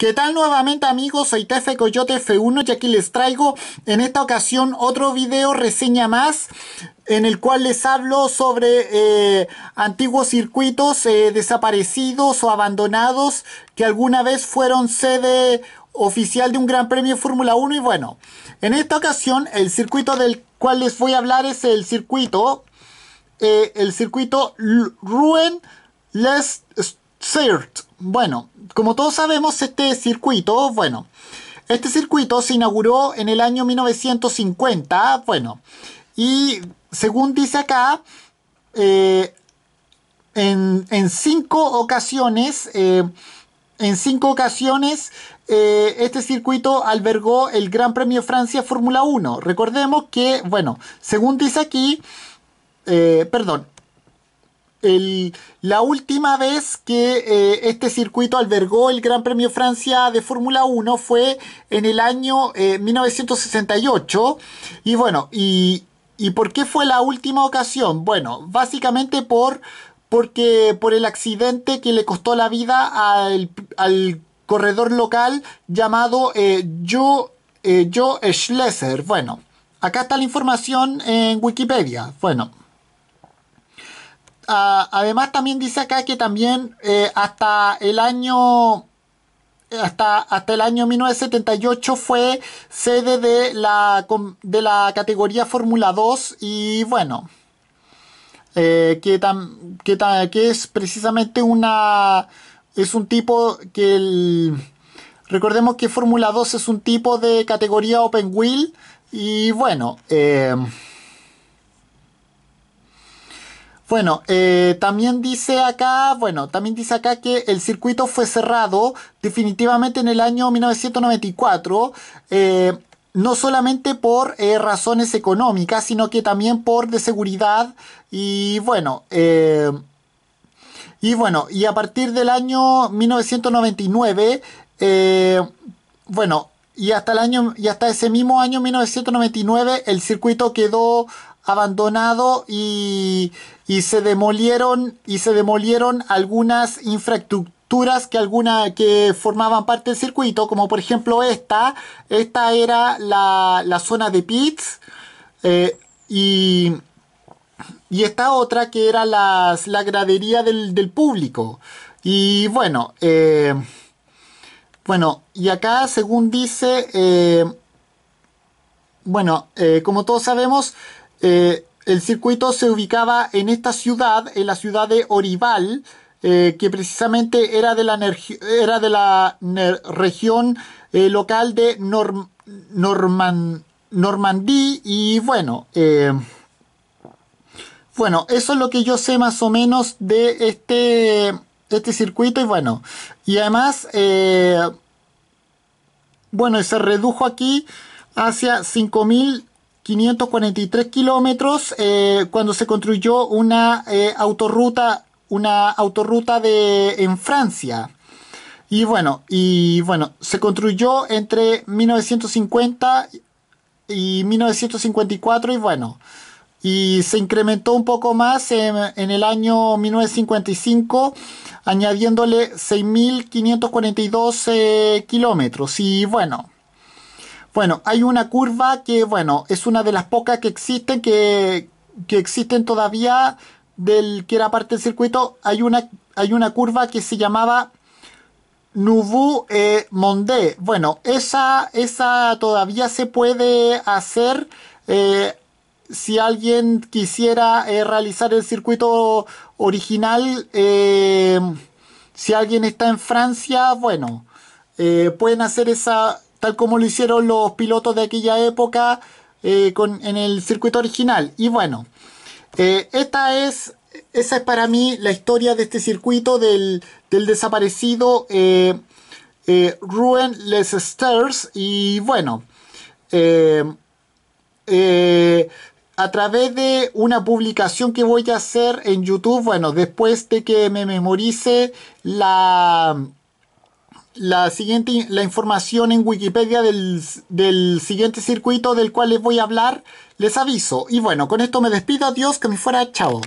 ¿Qué tal nuevamente amigos? Soy Tefe Coyote F1 y aquí les traigo en esta ocasión otro video reseña más en el cual les hablo sobre eh, antiguos circuitos eh, desaparecidos o abandonados que alguna vez fueron sede oficial de un Gran Premio Fórmula 1 y bueno, en esta ocasión el circuito del cual les voy a hablar es el circuito eh, el circuito Rouen Les Sirt. Bueno, como todos sabemos, este circuito, bueno, este circuito se inauguró en el año 1950, bueno, y según dice acá, eh, en, cinco ocasiones, eh, en cinco ocasiones, eh, este circuito albergó el Gran Premio Francia Fórmula 1. Recordemos que, bueno, según dice aquí, perdón, la última vez que eh, este circuito albergó el Gran Premio Francia de Fórmula 1 fue en el año 1968. Eh, y bueno, y, por qué fue la última ocasión? Bueno, básicamente por, porque, por el accidente que le costó la vida al, corredor local llamado eh, Joe, Joe Schlesser. Bueno, acá está la información en Wikipedia. Bueno además también dice acá que también eh, hasta el año hasta, hasta el año 1978 fue sede de la, de la categoría Fórmula 2 y bueno, eh, que, que, es precisamente una, es un tipo que el, recordemos que Fórmula 2 es un tipo de categoría Open Wheel y bueno, eh, bueno, eh, también dice acá, bueno, también dice acá que el circuito fue cerrado definitivamente en el año 1994, eh, no solamente por eh, razones económicas, sino que también por de seguridad y bueno, y bueno, y a partir del año 1999, bueno, y hasta el año, y hasta ese mismo año 1999, el circuito quedó abandonado y, y se demolieron y se demolieron algunas infraestructuras que alguna que formaban parte del circuito como por ejemplo esta. Esta era la, la zona de pits eh, y y esta otra que era las, la gradería del, del público. Y bueno eh, bueno y acá según dice eh, bueno como todos sabemos el circuito se ubicaba en esta ciudad, en la ciudad de Orival, eh, que precisamente era de la, era de la región eh, local de Normandía y bueno, eh, bueno, eso es lo que yo sé más o menos de este, este circuito y bueno, y además, bueno, se redujo aquí hacia 5000 543 kilómetros eh, cuando se construyó una eh, autorruta una autorruta de en Francia. Y bueno y bueno se construyó entre 1950 y 1954 y bueno y se incrementó un poco más en, el año 1955 añadiéndole 6.542 eh, kilómetros. Y bueno bueno, hay una curva que, bueno, es una de las pocas que existen, que, existen todavía del que era parte del circuito. Hay una, hay una curva que se llamaba Nubu eh, Mondé. Bueno, esa, esa todavía se puede hacer. Eh, si alguien quisiera eh, realizar el circuito original, eh, si alguien está en Francia, bueno, pueden hacer esa, tal como lo hicieron los pilotos de aquella época eh, en el circuito original. Y bueno, eh, esta es, esa es para mí la historia de este circuito del, desaparecido eh, Ruin Les Stairs. Y bueno, a través de una publicación que voy a hacer en YouTube, bueno, después de que me memorice la la siguiente la información en Wikipedia del, del, siguiente circuito del cual les voy a hablar, les aviso. Y bueno, con esto me despido. Adiós, que me fuera. Chao.